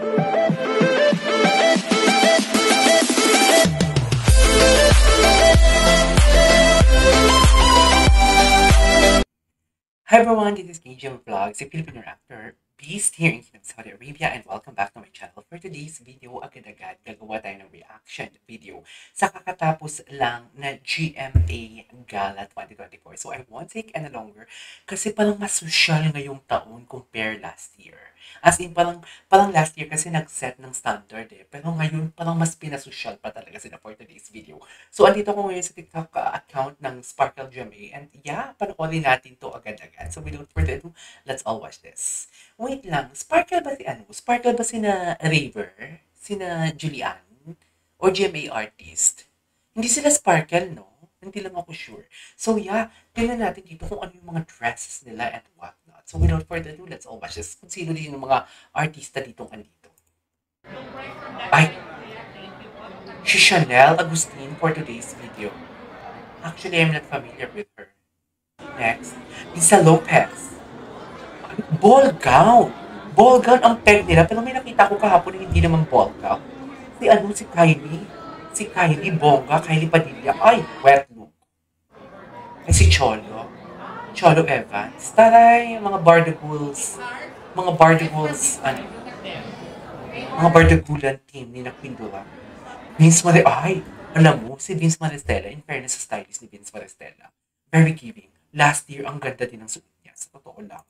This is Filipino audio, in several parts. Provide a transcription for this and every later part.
Hi everyone, this is KGM Vlogs, a Filipino actor based here in Kingdom, Saudi Arabia and welcome back to my channel. For today's video, agad-agad gagawa tayo ng reaction video sa kakatapos lang na GMA Gala 2024. So I won't take any longer kasi parang mas social ngayong taon compare last year. As in, parang, parang last year kasi nag-set ng standard eh. Pero ngayon, parang mas pinasosyal pa talaga sila for today's video. So, andito ko ngayon sa TikTok uh, account ng Sparkle GMA. And yeah, panoorin natin to agad-agad. So, without further ado, let's all watch this. Wait lang, Sparkle ba si ano? Sparkle ba sina Raver? Sina Julian? Or GMA artist? Hindi sila Sparkle, no? Hindi lang ako sure. So yeah, tingnan natin dito kung ano yung mga dresses nila and what. So without further ado, let's all watch this. Kung sino din yung mga artista ditong andito. Ay! Si Chanel Agustin for today's video. Actually, I'm not familiar with her. Next, Lisa Lopez. Ball gown. Ball gown ang peg nila. Pero may nakita ko kahapon na hindi naman ball gown. Si ano, si Kylie. Si Kylie Bongga, Kylie Padilla. Ay, wet look. Ay, si Cholo. Cholo Evans. Taray, mga Bardaguls. Mga Bardaguls, ano, mga Bardagulan team ni Nakwindula. Vince Mare, ay, alam mo, si Vince Maristella, in fairness sa stylist ni Vince Maristella, very giving. Last year, ang ganda din ng suot niya. Sa totoo lang.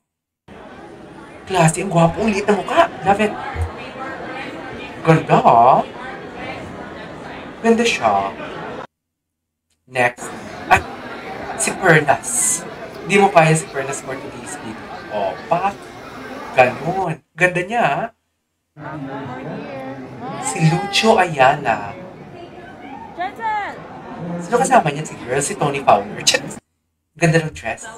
Klase, ang gwapo, ang liit na mukha. Love it. Ganda, ha? Ganda siya. Next. Ay, si Perlas. Hindi mo kaya si for today's video. O, pak. Ganon. Ganda niya, ha? Si Lucho Ayala. Jensen! Sino kasama niya? Si girl, si Tony Fowler. Ganda ng dress.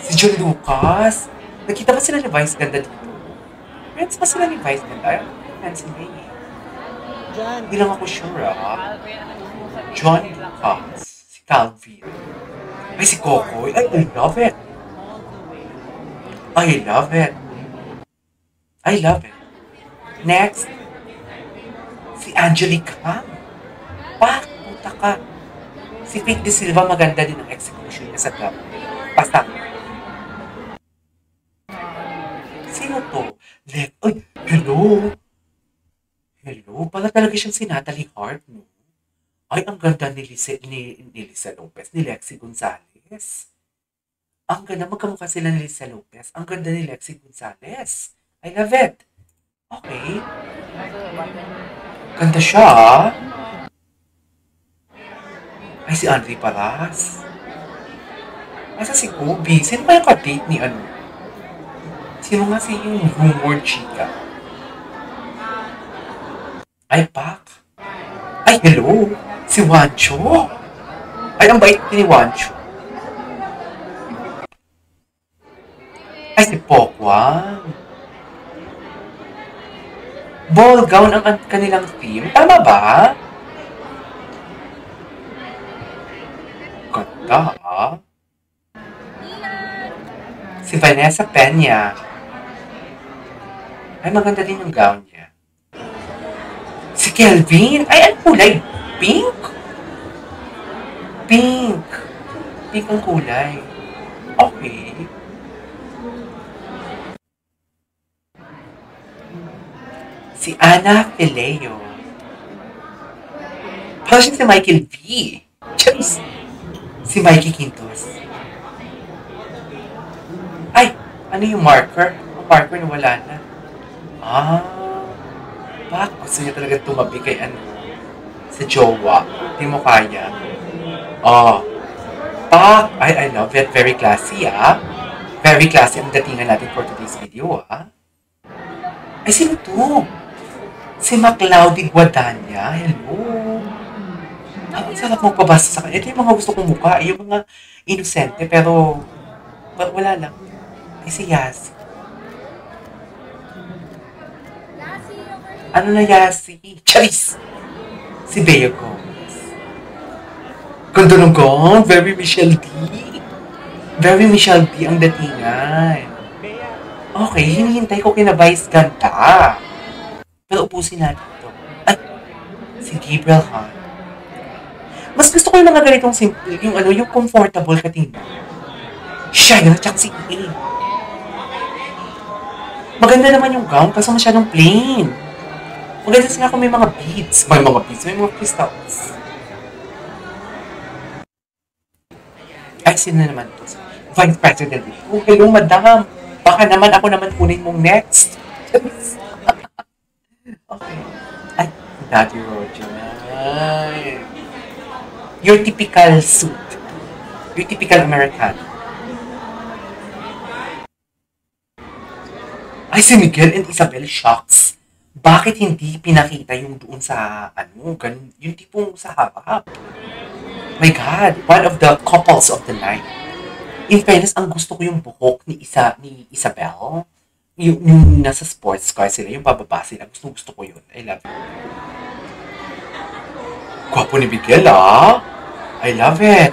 Si John Lucas. Nakita ba sila ni Vice ganda dito? Friends ba sila ni Vice ganda? Friends ni May. Hindi lang ako sure, ah. John Lucas. Si Calvin. Ay, si Coco. Ay, I love it. I love it. I love it. Next. Si Angelica. Pak, puta ka. Si Pete De Silva maganda din ang execution niya sa club. Basta. Sino to? Let, ay, hello. Hello, pala talaga siyang si Natalie Hart, no? Ay, ang ganda ni Lisa, ni, ni Lisa Lopez, ni Lexi Gonzalez. Ang ganda, magkamukha sila ni Lisa Lopez. Ang ganda ni Lexi Gonzalez. I love it. Okay. Ganda siya, ah. Ay, si Andre Paras. Asa si Kobe? Sino ba yung ka-date ni ano? Sino nga si yung rumored chika? Ay, Pak. Ay, hello. Si Wancho. Ay, ang bait ni Wancho. Ay, si Pokwang. Ball gown ang an- kanilang theme. Tama ba? Ganda, ah. Si Vanessa Peña. Ay, maganda din yung gown niya. Si Kelvin. Ay, ang kulay. Pink? Pink. Pink ang kulay. Okay. Si Ana Fileo. Parang siya si Michael V. Diyos. Si Mikey Quintos. Ay, ano yung marker? Ang marker na wala na. Ah, bak, gusto niya talaga tumabi kay ano, sa jowa. Hindi mo kaya. Oh, pak, I, I love it. Very classy, ah. Very classy ang datingan natin for today's video, ah. Ay, sino to? Si McLeody Guadanya. Hello. Ang sarap mong pabasa sa kanya. Ito yung mga gusto kong mukha. Yung mga inosente, pero wa- wala lang. Ay, si Yasi. Ano na Yasi? Charis! Si Bea Gomez. Ganda ng gown. Very Michelle D. Very Michelle D ang datingan. Okay, hinihintay ko kina Vice ganda. Pero upusin natin ito. Ay, si Gabriel Han. Mas gusto ko yung mga ganitong simple, yung ano, yung comfortable ka tingnan. Siya yun, tsaka si EA. Maganda naman yung gown, kaso masyadong plain. Maganda sila kung may mga beads. May mga beads, may mga crystals. Ay, sino na naman to? Vice President. Oh, hello, madam. Baka naman ako naman kunin mong next. okay. Ay, Daddy Roger. Ay. Your typical suit. Your typical American. Ay, si Miguel and Isabel shocks. Bakit hindi pinakita yung doon sa, ano, ganun, yung tipong sa harap? My God, one of the couples of the night. In fairness, ang gusto ko yung buhok ni Isa ni Isabel. Yung, yung nasa sports car sila, yung bababa sila. Gusto, gusto ko yun. I love it. Gwapo ni Miguel, ah. I love it.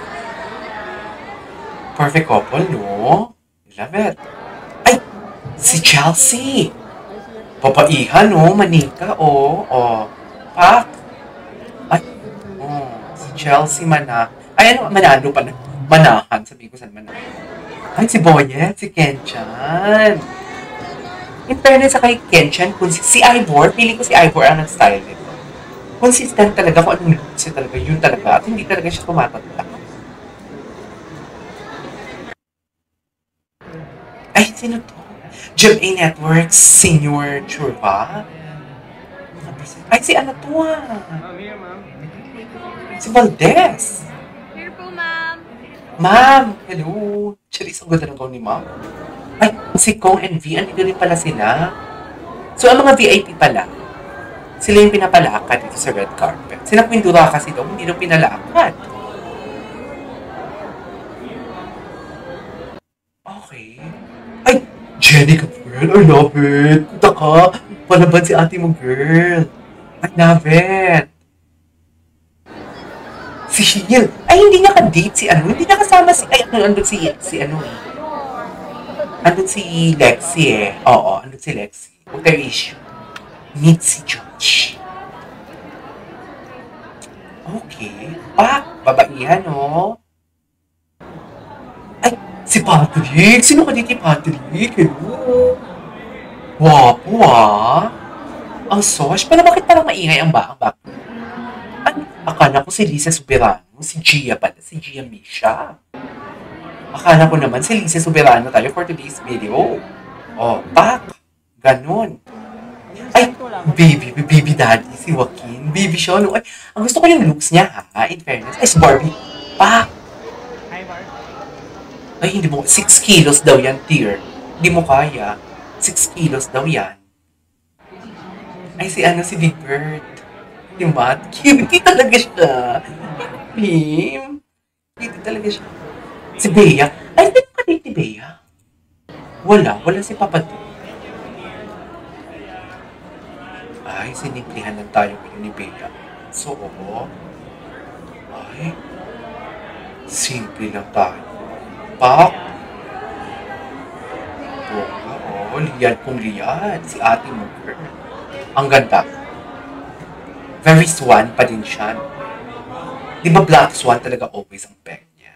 Perfect couple, no? I love it. Ay, si Chelsea. Papaihan, no? Manika, oh. Oh. Pak. Ay, oh. Si Chelsea mana. Ay, ano, manalo pa na. Manahan, sabi ko saan manahan. Ay, si Boyet, si Kenchan. In fairness sa kay Kenchan, kung si, si Ivor, pili ko si Ivor ang nag-style nito. Consistent talaga kung anong look talaga, yun talaga. At hindi talaga siya tumatanda. Ay, sino to? GMA Networks Senior Churba? Ay, si ano to ah? Si Valdez. Here po, ma'am. Ma'am, hello. Charis, ang ganda ng ni ma'am. Ay, si Kong and V, andito rin pala sila. So, ang mga VIP pala, sila yung pinapalakad dito sa red carpet. Sila Quindura kasi daw, hindi daw pinalakad. Okay. Ay, Jenica, girl, I love it. Punta ka. Palaban si ate mo, girl. I love it. Si Shiel. Ay, hindi niya ka-date si ano. Hindi niya kasama si... Ay, ano, andun si... Si ano eh. Andun si Lexi eh. Oo, andun si Lexi. Huwag kayo issue. Meet si George. Okay. Ah, babaihan, no? Si Patrick. Sino ka dito, Patrick? Hello. Wapo, ah. Ang sosh. Pero bakit parang maingay ang ba? Ang ba? Ay, akala ko si Lisa Soberano. Si Gia pala. Si Gia Misha. Akala ko naman si Lisa Soberano tayo for today's video. Oh, pak. Ganon. Ay, baby, baby daddy, si Joaquin. Baby siya? Ay, ang gusto ko yung looks niya, ha? In fairness. Ay, si Barbie. Pak. Ay, hindi mo, 6 kilos daw yan, dear. Hindi mo kaya. 6 kilos daw yan. Ay, si ano, si Big Bird. Yung bat, cute talaga siya. Pim. Cute talaga siya. Si Bea. Ay, hindi mo ka-date ni Bea. Wala. Wala si Papa doon. Ay, siniplihan lang tayo ngayon ni Bea. So, oo. Ay, simple lang tayo. Pak! Oo. Liyan kong liyan. Si ate mo, girl. Ang ganda. Very swan pa din siya. Di ba black swan talaga always ang peg niya?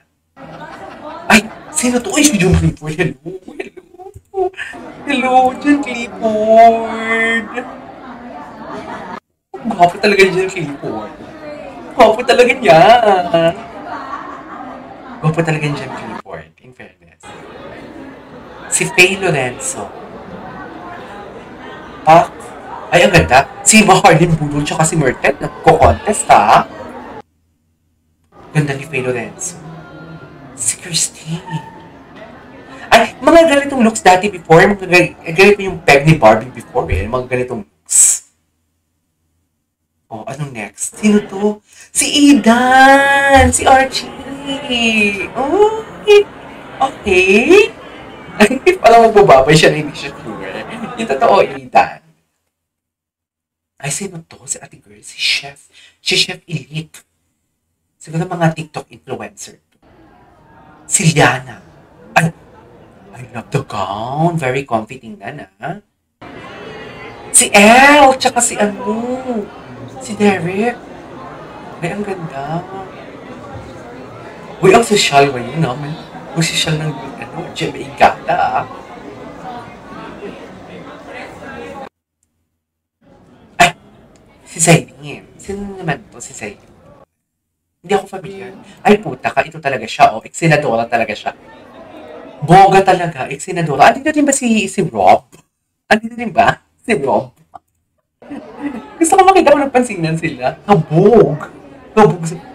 Ay, sino to? Ay, si John Clifford. Hello, hello. Hello, John Clifford. Gwapo talaga John Clifford. Gwapo talaga niya. Gwapo talaga ni John Clifford, in fairness. Si Faye Lorenzo. Pak. Ay, ang ganda. Si Maharlin Budol tsaka si Mertet nagko-contest, ha? Ganda ni Faye Lorenzo. Si Christine. Ay, mga ganitong looks dati before, mga gal- ganito yung peg ni Barbie before, eh. Mga ganitong looks. Oh, anong next? Sino to? Si Aidan! Si Archie! Oh, okay. Ay, pala magbababay siya na hindi siya sure. Yung totoo, Aidan. Ay, sino to? Si ate girl, si Chef. Si Chef Elite. Siguro mga TikTok influencer. Si Liana. Ay, I love the gown. Very comfy tingnan, ah. Si Elle, tsaka si ano, si Derek. Ay, ang ganda. Uy, ang social ngayon naman. Ang social ng, ano, Igata, ah. Ay, si Zainin. Sino naman to, si Zainin? Hindi ako familiar. Ay, puta ka, ito talaga siya, oh. Eksenadora talaga siya. Boga talaga, eksenadora. Andito din ba si, si Rob? Andito din ba? Si Rob? Gusto ko makita ko ng pansinan sila. Kabog. Kabog. sa-